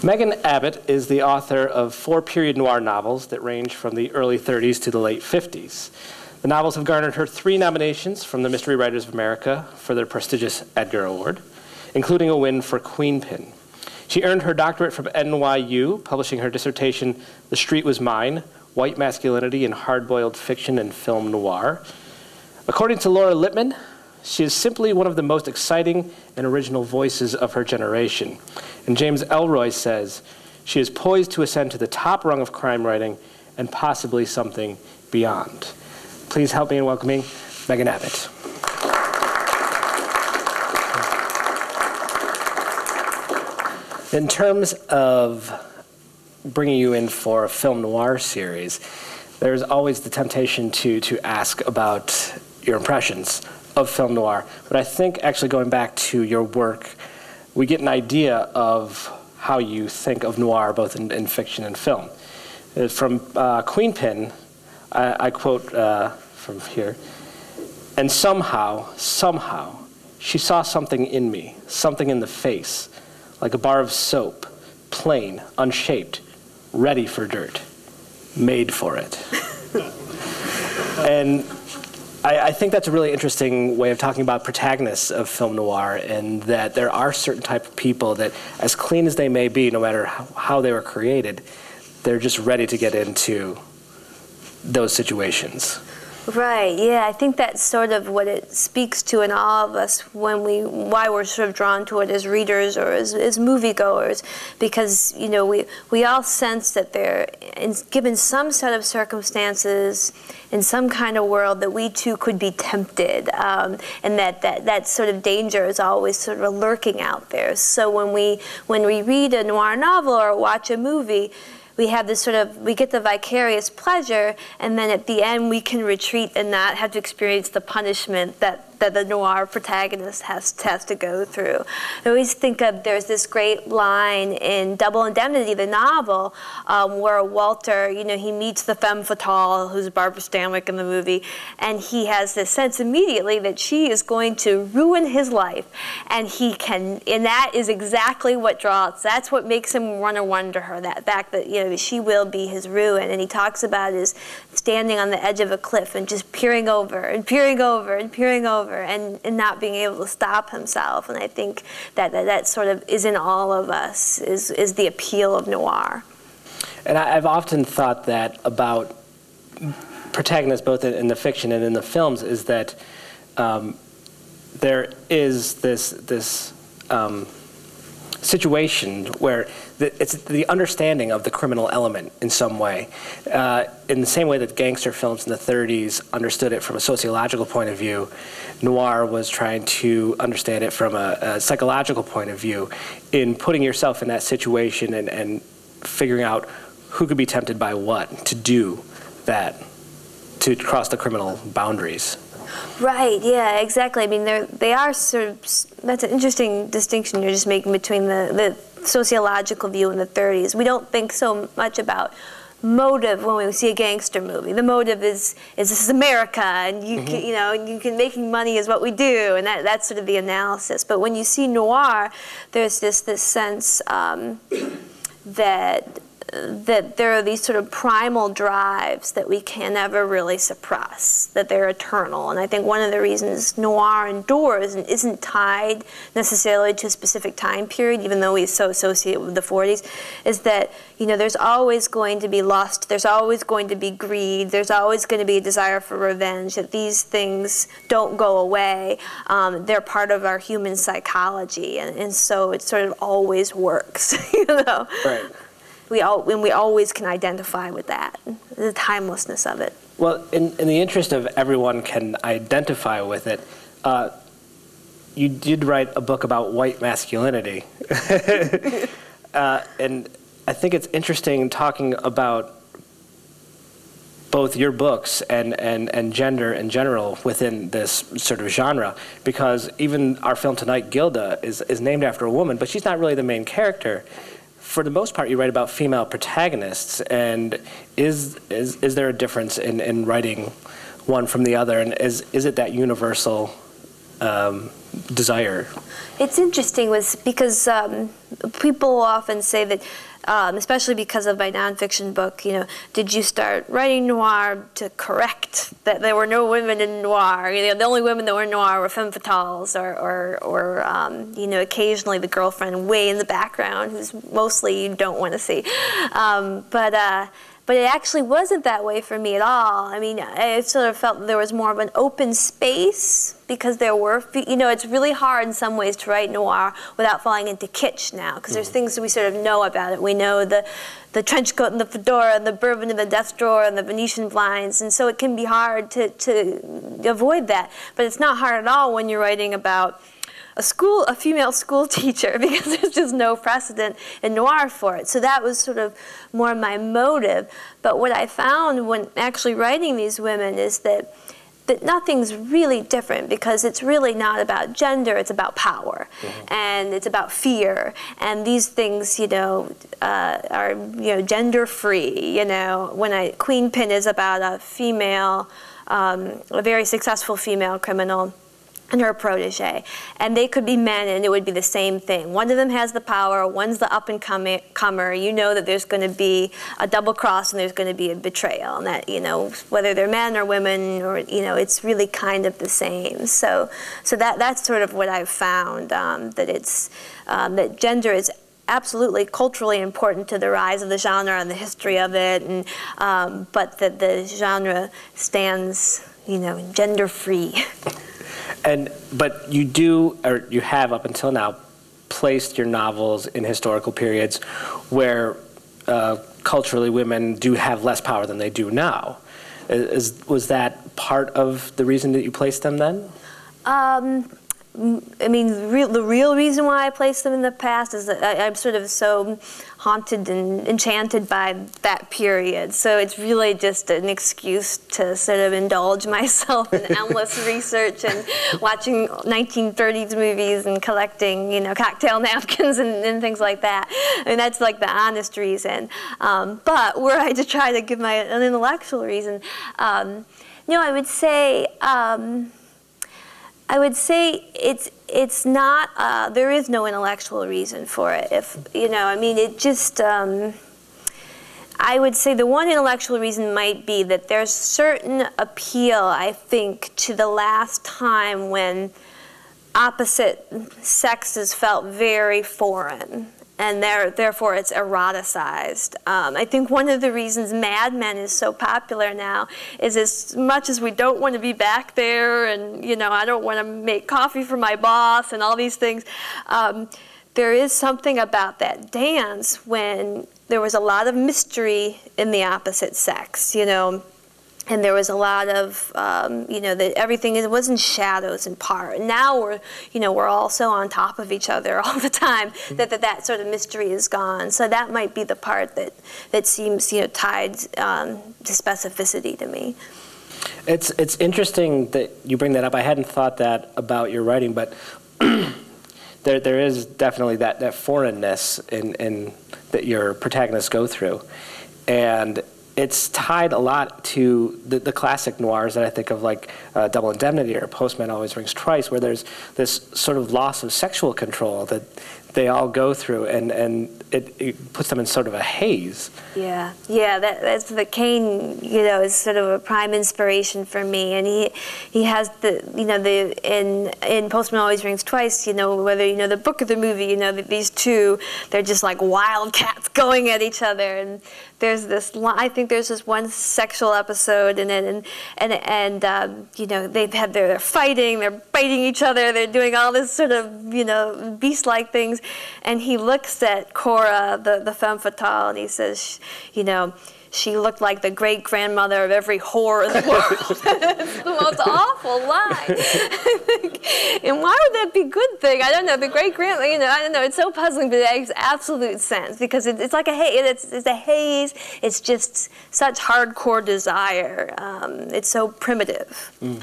Megan Abbott is the author of four period noir novels that range from the early 30s to the late 50s. The novels have garnered her three nominations from the Mystery Writers of America for their prestigious Edgar Award, including a win for Queenpin. She earned her doctorate from NYU, publishing her dissertation, The Street Was Mine White Masculinity in Hard-Boiled Fiction and Film Noir. According to Laura Lippman, she is simply one of the most exciting and original voices of her generation. And James Ellroy says, she is poised to ascend to the top rung of crime writing and possibly something beyond. Please help me in welcoming Megan Abbott. In terms of bringing you in for a film noir series, there's always the temptation to, to ask about your impressions of film noir. But I think actually going back to your work, we get an idea of how you think of noir both in, in fiction and film. Uh, from uh, Queenpin, I, I quote uh, from here, and somehow, somehow, she saw something in me, something in the face, like a bar of soap, plain, unshaped, ready for dirt, made for it. and I, I, think that's a really interesting way of talking about protagonists of film noir, and that there are certain type of people that, as clean as they may be, no matter how, how they were created, they're just ready to get into those situations. Right. Yeah, I think that's sort of what it speaks to in all of us when we why we're sort of drawn to it as readers or as, as moviegoers, because you know we we all sense that they're in, given some set of circumstances in some kind of world that we too could be tempted, um, and that, that that sort of danger is always sort of lurking out there. So when we when we read a noir novel or watch a movie we have this sort of, we get the vicarious pleasure, and then at the end we can retreat and not have to experience the punishment that that the noir protagonist has, has to go through. I always think of there's this great line in Double Indemnity, the novel, um, where Walter, you know, he meets the femme fatale, who's Barbara Stanwyck in the movie, and he has this sense immediately that she is going to ruin his life, and he can, and that is exactly what draws. That's what makes him run and to her. That fact that you know she will be his ruin, and he talks about his standing on the edge of a cliff and just peering over and peering over and peering over over and, and not being able to stop himself. And I think that, that that sort of is in all of us, is, is the appeal of noir. And I've often thought that about protagonists, both in the fiction and in the films, is that um, there is this, this um, situation where the, it's the understanding of the criminal element in some way. Uh, in the same way that gangster films in the 30s understood it from a sociological point of view, noir was trying to understand it from a, a psychological point of view in putting yourself in that situation and, and figuring out who could be tempted by what to do that, to cross the criminal boundaries. Right. Yeah. Exactly. I mean, they they are sort of. That's an interesting distinction you're just making between the the sociological view in the 30s. We don't think so much about motive when we see a gangster movie. The motive is is this is America, and you mm -hmm. can, you know you can making money is what we do, and that, that's sort of the analysis. But when you see noir, there's this this sense um, that that there are these sort of primal drives that we can never really suppress, that they're eternal. And I think one of the reasons noir endures and isn't tied necessarily to a specific time period, even though we so associate it with the 40s, is that, you know, there's always going to be lust, there's always going to be greed, there's always going to be a desire for revenge, that these things don't go away. Um, they're part of our human psychology. And, and so it sort of always works, you know? Right we all, and we always can identify with that, the timelessness of it. Well, in, in the interest of everyone can identify with it, uh, you did write a book about white masculinity. uh, and I think it's interesting talking about both your books and, and, and gender in general within this sort of genre because even our film tonight, Gilda, is, is named after a woman, but she's not really the main character for the most part, you write about female protagonists, and is is is there a difference in, in writing one from the other, and is is it that universal um, desire? It's interesting was because um, people often say that, um, especially because of my nonfiction book, you know, did you start writing noir to correct that there were no women in noir? You know, the only women that were in noir were femme fatales, or, or, or um, you know, occasionally the girlfriend way in the background, who's mostly you don't want to see. Um, but uh, but it actually wasn't that way for me at all. I mean, I sort of felt there was more of an open space because there were, you know, it's really hard in some ways to write noir without falling into kitsch now because there's mm-hmm. things that we sort of know about it. We know the, the trench coat and the fedora and the bourbon and the desk drawer and the Venetian blinds, and so it can be hard to, to avoid that. But it's not hard at all when you're writing about a school, a female school teacher, because there's just no precedent in noir for it. So that was sort of more my motive. But what I found when actually writing these women is that that nothing's really different because it's really not about gender, it's about power mm-hmm. and it's about fear. And these things, you know, uh, are, you know, gender free. You know, when I, Queenpin is about a female, um, a very successful female criminal and her protege. And they could be men and it would be the same thing. One of them has the power, one's the up and coming comer. You know that there's going to be a double cross and there's going to be a betrayal. And that, you know, whether they're men or women or, you know, it's really kind of the same. So, so that, that's sort of what I've found, um, that it's, um, that gender is absolutely culturally important to the rise of the genre and the history of it, and, um, but that the genre stands, you know, gender free. And but you do, or you have up until now, placed your novels in historical periods where uh, culturally women do have less power than they do now. Is, was that part of the reason that you placed them then? Um, I mean, the real, the real reason why I placed them in the past is that I, am sort of so haunted and enchanted by that period. So it's really just an excuse to sort of indulge myself in endless research and watching 1930s movies and collecting, you know, cocktail napkins and, and things like that. I mean, that's like the honest reason. Um, but were I to try to give my an intellectual reason, um, you know, I would say. Um, I would say it's it's not. Uh, there is no intellectual reason for it. If you know, I mean, it just. Um, I would say the one intellectual reason might be that there's certain appeal, I think, to the last time when opposite sexes felt very foreign and there, therefore it's eroticized. Um, I think one of the reasons Mad Men is so popular now is as much as we don't want to be back there, and you know, I don't want to make coffee for my boss and all these things. Um, there is something about that dance when there was a lot of mystery in the opposite sex. You know, and there was a lot of um, you know that everything it wasn't shadows in part. And now we're you know we're all so on top of each other all the time mm-hmm. that, that that sort of mystery is gone. So that might be the part that that seems you know tied um, to specificity to me. It's it's interesting that you bring that up. I hadn't thought that about your writing but there there is definitely that that foreignness in in that your protagonists go through. And it's tied a lot to the, the, classic noirs that I think of, like uh, Double Indemnity or Postman Always Rings Twice, where there's this sort of loss of sexual control that they all go through, and, and it, it, puts them in sort of a haze. Yeah, yeah, that, that's the Cain, you know, is sort of a prime inspiration for me, and he he has the, you know, the in in Postman Always Rings Twice, you know, whether you know the book or the movie, you know, these two, they're just like wild cats going at each other, and there's this, I think there's this one sexual episode in it, and and and um, you know, they've had their they're fighting, they're biting each other, they're doing all this sort of you know beast-like things, and he looks at. Cora, the, the femme fatale, and he says, you know, she looked like the great grandmother of every whore in the world. it's the most awful lie. and why would that be a good thing? I don't know. The great grandmother, you know, I don't know. It's so puzzling, but it makes absolute sense because it, it's like a haze. It's, it's, a haze. It's just such hardcore desire. Um, it's so primitive. Mm.